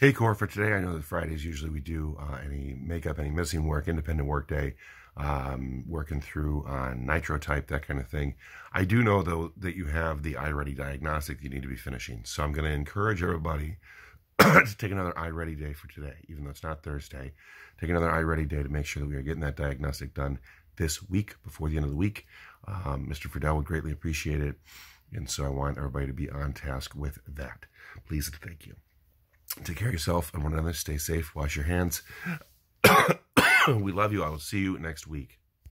Hey, Core, for today, I know that Fridays usually we do uh, any makeup, any missing work, independent work day, um, working through on nitro type, that kind of thing. I do know, though, that you have the iReady diagnostic you need to be finishing. So I'm going to encourage everybody to take another iReady day for today, even though it's not Thursday. Take another iReady day to make sure that we are getting that diagnostic done this week before the end of the week. Um, Mr. Friedel would greatly appreciate it. And so I want everybody to be on task with that. Please and thank you. Take care of yourself and one another. Stay safe. Wash your hands. we love you. I will see you next week.